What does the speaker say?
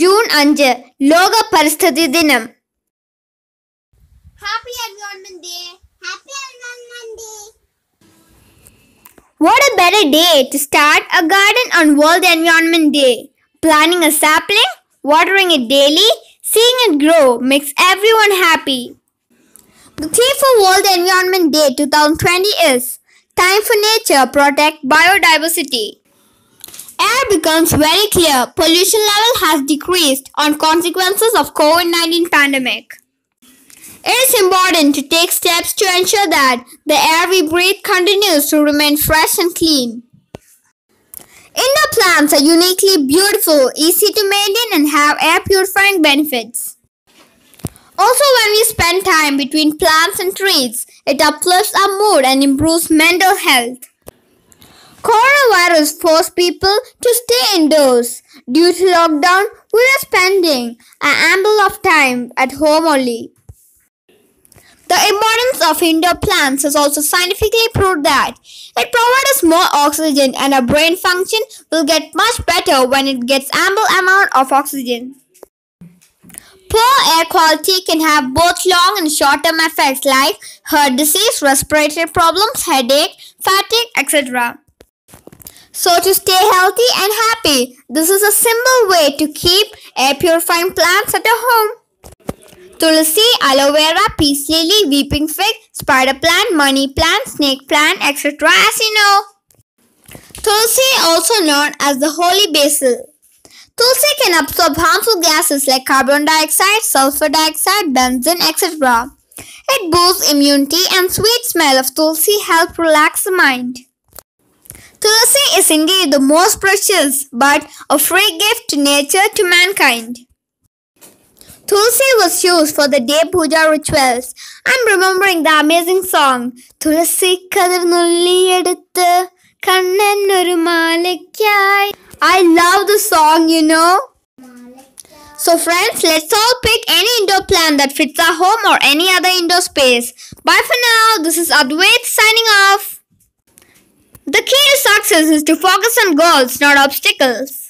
June അഞ്ച് ലോക പരിസ്ഥിതി ദിനം Happy Environment Day. Happy Environment Day. What a better day to start a garden on World Environment Day. Planting a sapling, watering it daily, seeing it grow makes everyone happy. The theme for World Environment Day 2020 is Time for Nature, Protect Biodiversity. Air becomes very clear. Pollution level has decreased on consequences of COVID-19 pandemic. It is important to take steps to ensure that the air we breathe continues to remain fresh and clean. Indoor plants are uniquely beautiful, easy to maintain, and have air purifying benefits. Also, spend time between plants and trees, it uplifts our mood and improves mental health. Coronavirus forced people to stay indoors. Due to lockdown, we are spending an ample of time at home only. The importance of indoor plants is also scientifically proved that it provides more oxygen and our brain function will get much better when it gets ample amount of oxygen. Poor air quality can have both long and short-term effects like heart disease, respiratory problems, headache, fatigue, etc. So to stay healthy and happy, this is a simple way to keep air purifying plants at your home. Tulsi, aloe vera, peace lily, weeping fig, spider plant, money plant, snake plant, etc. as you know. Tulsi, also known as the holy basil. Tulsi can absorb harmful gases like carbon dioxide, sulfur dioxide, benzene, etc. It boosts immunity and sweet smell of tulsi help relax the mind. Tulsi is indeed the most precious but a free gift to nature to mankind. Tulsi was used for the day puja rituals. I'm remembering the amazing song Tulsi kadir nulli eduthu kannan oru. I love song, you know. So friends, let's all pick any indoor plant that fits our home or any other indoor space. Bye for now. This is Advait signing off. The key to success is to focus on goals, not obstacles.